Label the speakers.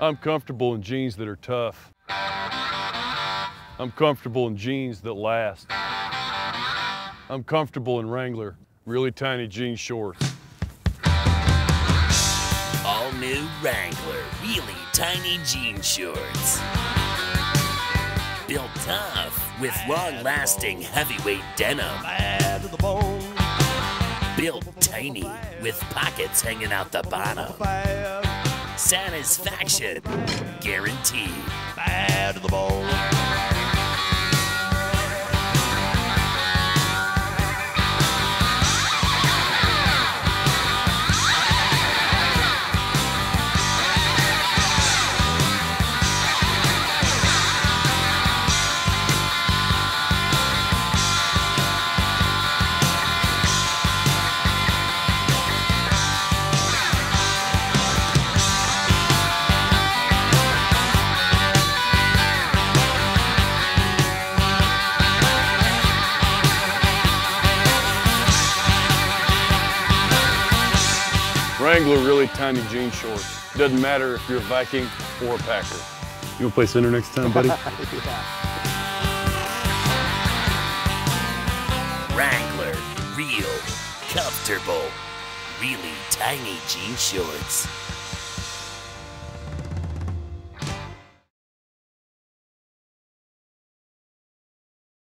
Speaker 1: I'm comfortable in jeans that are tough. I'm comfortable in jeans that last. I'm comfortable in Wrangler, really tiny jean shorts.
Speaker 2: All new Wrangler, really tiny jean shorts. Built tough with long lasting heavyweight denim. Built tiny with pockets hanging out the bottom. Satisfaction guaranteed.
Speaker 3: Bad to the bone.
Speaker 1: Wrangler, really tiny jean shorts. Doesn't matter if you're a Viking or a Packer. You wanna play center next time, buddy?
Speaker 2: Wrangler, real, comfortable, really tiny jean shorts.